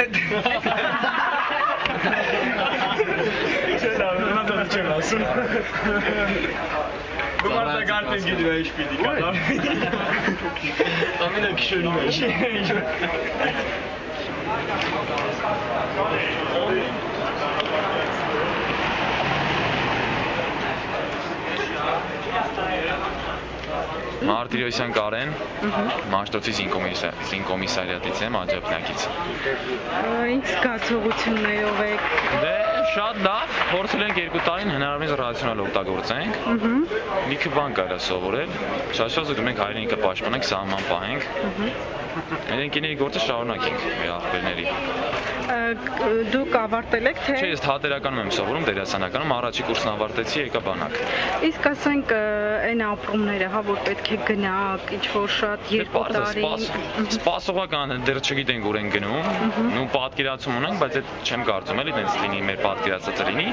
Չէ, լավ, նա դա չեմ ասում։ Դու մարդական են գիտի ինչ պիտի կա։ Ամենը քշելու Մարտիրոսյան Կարեն, Մաշտոցի զինկոմիսարիատից եմ, Աջափնյակից։ Ինչ զգացողություններով եք։ Դե շատ լավ, փորձել ենք երկու տարին հնարավորինս ռացիոնալ օգտագործենք։ Մի քիչ բան կարա սովորել։ Շատ-շատ ուզում ենք հայրենիքը պաշտպանենք, սահման պահենք։ Մեր ընկերների գործը շարունակենք մեր ախպերների։ Դուք ավարտել եք թե Չէ, ես թատերականում եմ սովորում, դերասանականում, առաջի կուրսն ավարտեցի, եկա բանակ։ Իսկ ասենք այն ապրումները, հա որ պետք է գնաք, ինչ որ շատ երկու տարի։ Սպասողական դեռ չգիտենք ուր են գնում։ Նու պատկերացում ունենք, բայց այդ չեմ կարծում էլի տենց լինի մեր պատկերացածը լինի։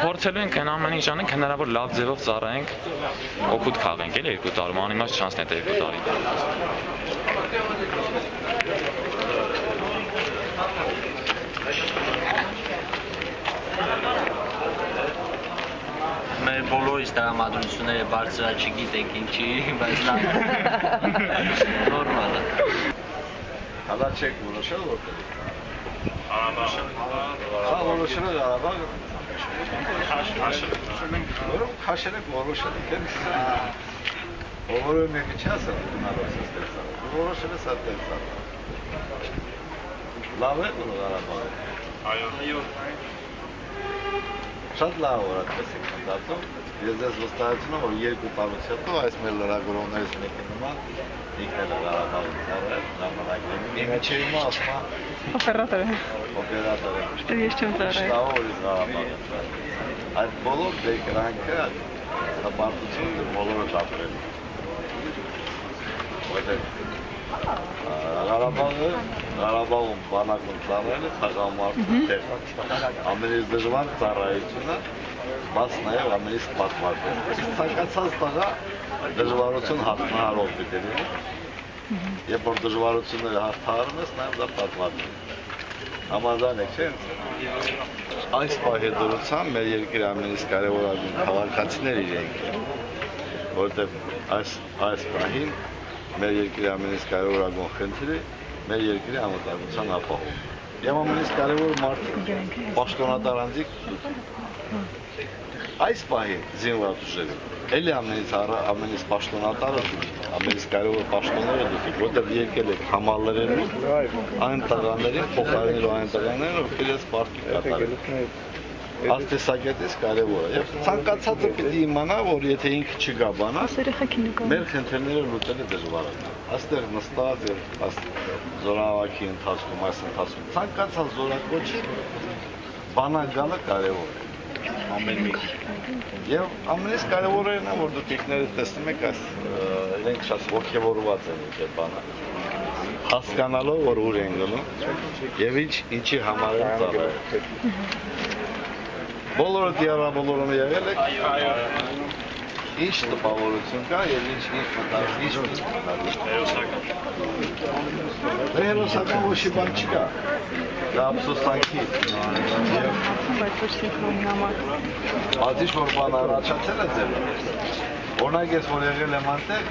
Փորձելու ենք այն ամեն ինչ անենք, հնարավոր լավ ձևով ծառայենք, օգուտ քաղենք էլի երկու տարում, անիմաստ չանցնի այդ երկու տարի։ մեր բոլորիս տրամադրությունները բարձրա չգիտենք ինչի, բայց դա նորմալ է։ Հələ չեք որոշել որտեղ։ Հա որոշել եք Ղարաբաղը։ Որում քաշել եք որոշել եք, էլ։ Որը մեկը չասա հնարավորս ստեղծալ։ Որոշել ես ստեղծալ։ Լավ է որ Ղարաբաղը։ Այո։ Շատ լավ որ այդպես եք մտածում։ Ես ձեզ վստահեցնում եմ, որ երկու տարուց հետո այս մեր լրագրողներից մեկի նման ինքն էլ Ղարաբաղը ծառայել, ժամանակին։ իմը ասма Օպերատորը։ օպերատորը։ Դե ես չեմ ծառայել։ Շտավորից Ղարաբաղը։ Այդ բոլոր դեկրանքը հպարտությունը բոլորը դապրել։ Որտեղ Ղարաբաղը Ղարաբաղում բանակում ծառայելը թագամարտի տեղ։ Ամենից դժվար ծառայությունը բաց նաև ամենից պատմած է։ Ցանկացած տղա դժվարություն հաղթահարող պիտի լինի։ Երբ որ դժվարությունները հաղթահարում ես, նաև դա պատմած է։ Համաձայն եք, չէ՞։ Այս պահի դրությամբ մեր երկրի ամենից կարևորագույն քաղաքացիները իրենք են, որովհետև այս այս պահին մեր երկրի ամենից կարևորագույն խնդիրը մեր երկրի անվտանգության ապահովում։ Եվ ամենից կարևոր մարդիկ պաշտոնատար անձիկ այս պահի զինված ուժերը էլի ամենից առ ամենից պաշտոնատարը ամենից կարևոր պաշտոնները դուք որտեղ եկել եք համալրելու այն տղաներին, փոխարինելու այն տղաներին, ովքեր ես պարտքի կատարել։ Աստեսագետից կարևոր է։ Եվ ցանկացածը պիտի իմանա, որ եթե ինքը չգա բանա, մեր խնդիրները լուծելը դժվար է։ Աստեղ նստած եւ զորավարքի ընթացքում, այս ընթացքում ցանկացած զորակոչի բանա գալը կարևոր է ամեն մի։ Եվ ամենից կարևորը նա որ դուք եկները տեսնում եք, այս իրենք շատ ողջավորված են այդ բանը հասկանալով որ ուր են գնում եւ ինչ ինչի համար են ծառայել։ Բոլորը դիարաբոլորում եղել եք։ Այո։ Ինչ տպավորություն կա եւ ինչ ինչ մտածում, ինչ մտածում։ Հերոսական։ Հերոսական ոչ մի բան չկա։ Դա ափսոսանքի Բայց ոչ սինխրոնի համար։ Բացի որ բան առաջացել է ձեր։ Օրինակ ես որ եղել եմ անտեղ,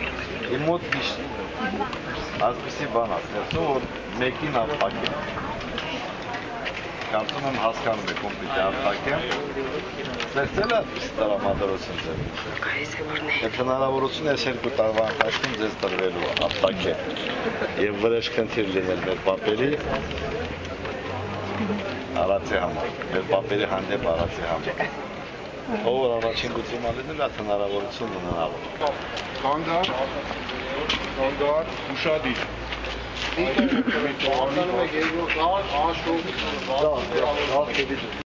իմ մոտ միշտ ասպիսի բան ասեցու որ մեկին ապակեմ։ Կարծում եմ հասկանում եք ում պիտի ապակեմ։ Ստեղծել է տրամադրություն ձեր։ Եթե հնարավորություն է այս երկու տարվա ընթացքում ձեզ տրվելու ապակե եւ վրեժ քննիր լինել մեր պապերի արածի համար, մեր պապերի հանդեպ արածի համար։ Ով առաջին գծում ալինել, այդ հնարավորություն ունենալու։ Կանգար, կանգար, ուշադիր։ Ինչ է կոմիտո, անում եք երկու կար, աշոկ,